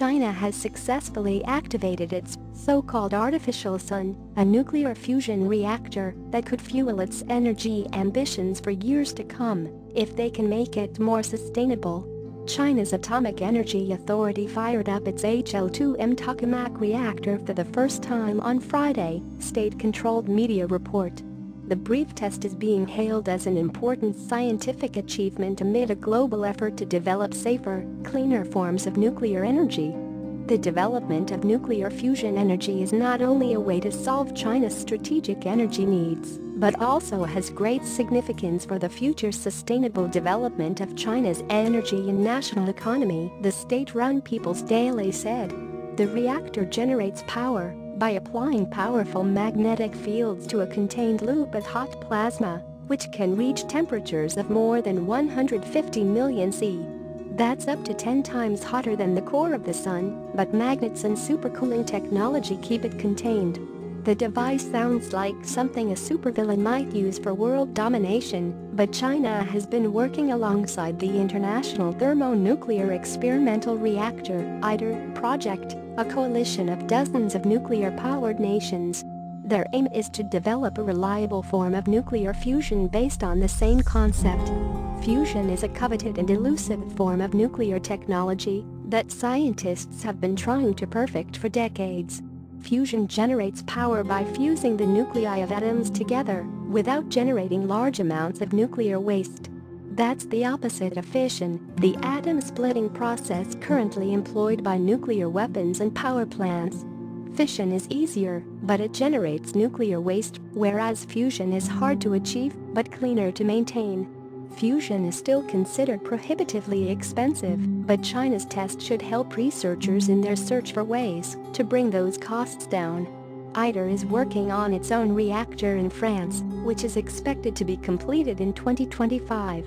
China has successfully activated its so-called artificial sun, a nuclear fusion reactor that could fuel its energy ambitions for years to come if they can make it more sustainable. China's Atomic Energy Authority fired up its HL-2M tokamak reactor for the first time on Friday, state-controlled media report. The brief test is being hailed as an important scientific achievement amid a global effort to develop safer, cleaner forms of nuclear energy. The development of nuclear fusion energy is not only a way to solve China's strategic energy needs, but also has great significance for the future sustainable development of China's energy and national economy, the state-run People's Daily said. The reactor generates power by applying powerful magnetic fields to a contained loop of hot plasma, which can reach temperatures of more than 150 million C. That's up to 10 times hotter than the core of the sun, but magnets and supercooling technology keep it contained. The device sounds like something a supervillain might use for world domination, but China has been working alongside the International Thermonuclear Experimental Reactor ITER, project, a coalition of dozens of nuclear-powered nations. Their aim is to develop a reliable form of nuclear fusion based on the same concept. Fusion is a coveted and elusive form of nuclear technology that scientists have been trying to perfect for decades. Fusion generates power by fusing the nuclei of atoms together without generating large amounts of nuclear waste. That's the opposite of fission, the atom-splitting process currently employed by nuclear weapons and power plants. Fission is easier, but it generates nuclear waste, whereas fusion is hard to achieve but cleaner to maintain. Fusion is still considered prohibitively expensive, but China's test should help researchers in their search for ways to bring those costs down. ITER is working on its own reactor in France, which is expected to be completed in 2025.